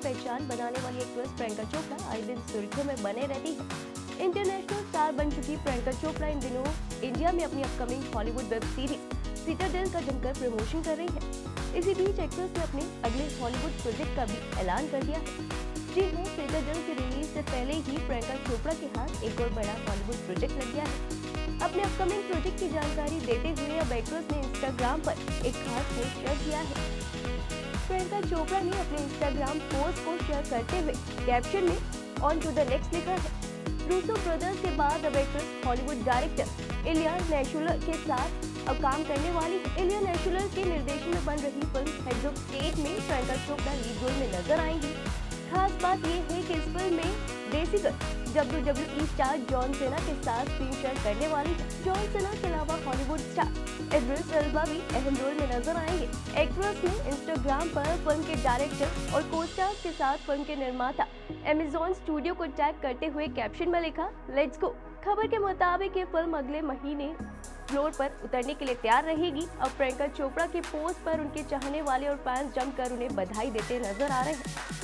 पहचान बनाने वाली एक्ट्रेस प्रियंका चोपड़ा आए दिन सुर्खियों में बने रहती है। इंटरनेशनल स्टार बन चुकी प्रियंका चोपड़ा इन दिनों इंडिया में अपनी upcoming Hollywood web series Citadel का जमकर प्रमोशन कर रही है। इसी बीच एक्ट्रेस ने अपने अगले हॉलीवुड प्रोजेक्ट का भी ऐलान कर दिया है। जी हाँ सीटाडेल की रिलीज़ से पहले ही प्रियंका चोपड़ा के हाथ एक और बड़ा हॉलीवुड प्रोजेक्ट लग गया है। अपने अपकमिंग प्रोजेक्ट की जानकारी देते हुए अब एक्ट्रेस ने इंस्टाग्राम पर एक खास पोस्ट शेयर किया है। प्रियंका चोपड़ा ने अपने इंस्टाग्राम पोस्ट को शेयर करते हुए कैप्शन में ऑन टू द नेक्स्ट लिखा है। रूसो ब्रदर्स के बाद अब एक्ट्रेस हॉलीवुड डायरेक्टर इलिया नेशुलर के साथ अब काम करने वाली इलिया नेशुलर के निर्देशन में बन रही फ़िल्म हेड्स ऑफ़ स्टेट में प्रियंका चोपड़ा लीड रोल में नज़र आएँगी। खास बात ये है कि इस फ़िल्म में basically W W star John Cena के साथ स्क्रीन शेयर करने वाली जॉन सेना के अलावा हॉलीवुड स्टार इद्रिस एल्बा भी अहम रोल में नज़र आएँगे। एक्ट्रेस ने इंस्टाग्राम पर फ़िल्म के डायरेक्टर और को के साथ फ़िल्म के निर्माता एमेजॉन स्टूडियो को टैग करते हुए कैप्शन में लिखा लेट्स गो खबर के मुताबिक ये फ़िल्म अगले महीने फ्लोर पर उतरने के लिए तैयार रहेगी। अब प्रियंका चोपड़ा की पोस्ट पर उनके चाहने वाले और फैंस जमकर उन्हें बधाई देते नज़र आ रहे हैं।